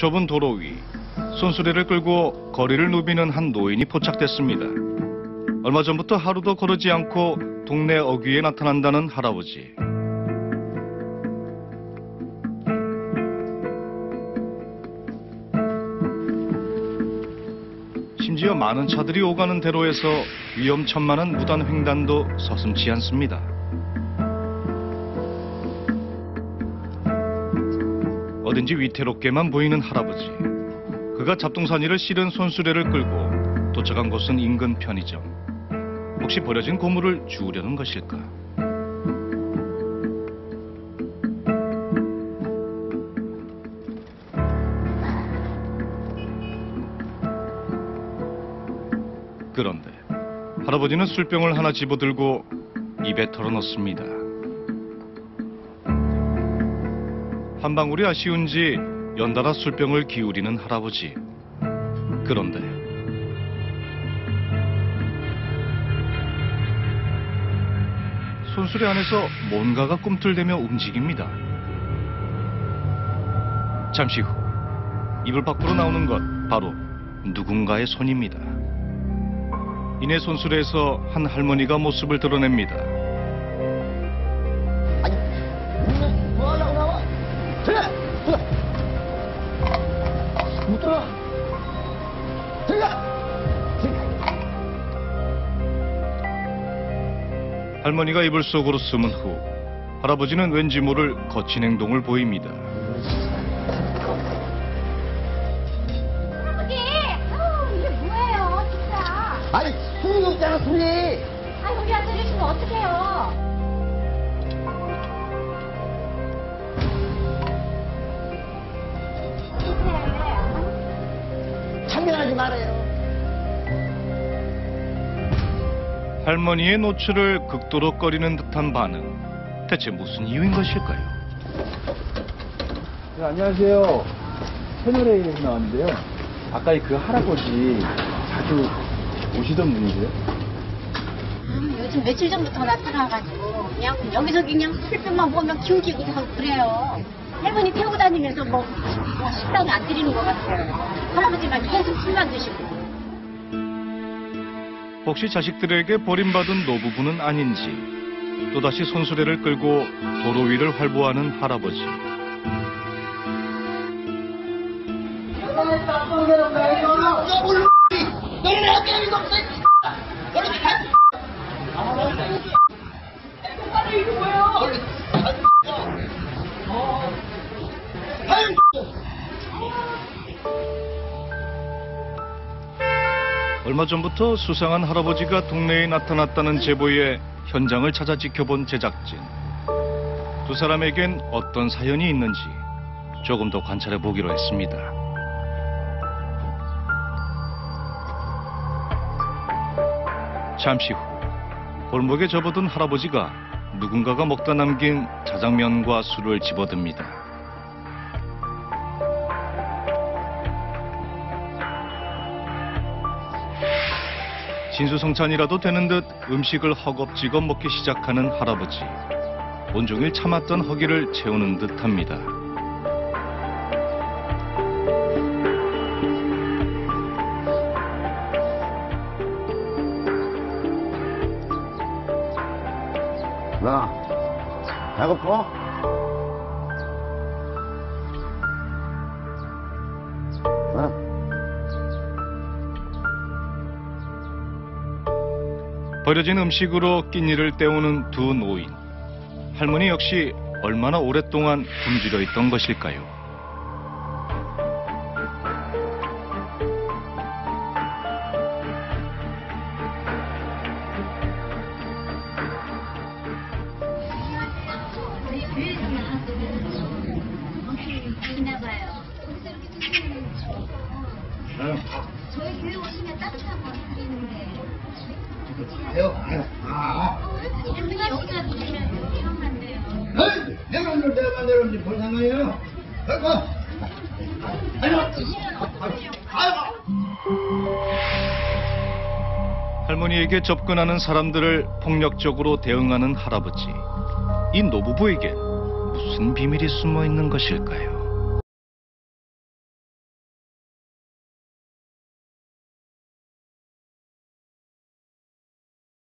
좁은 도로 위 손수레를 끌고 거리를 누비는 한 노인이 포착됐습니다. 얼마 전부터 하루도 거르지 않고 동네 어귀에 나타난다는 할아버지. 심지어 많은 차들이 오가는 대로에서 위험천만한 무단 횡단도 서슴지 않습니다. 어딘지 위태롭게만 보이는 할아버지. 그가 잡동사니를 실은 손수레를 끌고 도착한 곳은 인근 편의점. 혹시 버려진 고물을 주우려는 것일까? 그런데 할아버지는 술병을 하나 집어들고 입에 털어넣습니다. 한 방울이 아쉬운지 연달아 술병을 기울이는 할아버지. 그런데 손수레 안에서 뭔가가 꿈틀대며 움직입니다. 잠시 후 이불 밖으로 나오는 것 바로 누군가의 손입니다. 이내 손수레에서 한 할머니가 모습을 드러냅니다. 할머니가 이불 속으로 숨은 후 할아버지는 왠지 모를 거친 행동을 보입니다. 할아버지! 아우, 이게 뭐예요, 진짜. 아니, 술이 없잖아, 술이! 아, 여기 앉아 계시면 어떡해요? 어떡해. 참견하지 말아요. 할머니의 노출을 극도로 꺼리는 듯한 반응. 대체 무슨 이유인 것일까요? 네, 안녕하세요. 채널A에서 나왔는데요. 아까 그 할아버지 자주 오시던 분이세요? 음, 요즘 며칠 전부터 나타나가지고 그냥 여기저기 그냥 술병만 보면 기웃기웃 하고 그래요. 할머니 태우고 다니면서 뭐, 뭐 식당에 안 드리는 것 같아요. 할아버지만 계속 술만 드시고. 혹시 자식들에게 버림받은 노부부는 아닌지 또다시 손수레를 끌고 도로 위를 활보하는 할아버지. 얼마 전부터 수상한 할아버지가 동네에 나타났다는 제보에 현장을 찾아 지켜본 제작진. 두 사람에겐 어떤 사연이 있는지 조금 더 관찰해 보기로 했습니다. 잠시 후 골목에 접어든 할아버지가 누군가가 먹다 남긴 자장면과 술을 집어듭니다. 진수성찬이라도 되는 듯 음식을 허겁지겁 먹기 시작하는 할아버지. 온종일 참았던 허기를 채우는 듯합니다. 나, 배고파? 버려진 음식으로 끼니를 때우는 두 노인. 할머니 역시 얼마나 오랫동안 굶주려 있던 것일까요? 저희 나와요. 저희 교회 오시면 따뜻한 거 드리는데. 할머니에게 접근하는 사람들을 폭력적으로 대응하는 할아버지. 이 노부부에게 무슨 비밀이 숨어 있는 것일까요?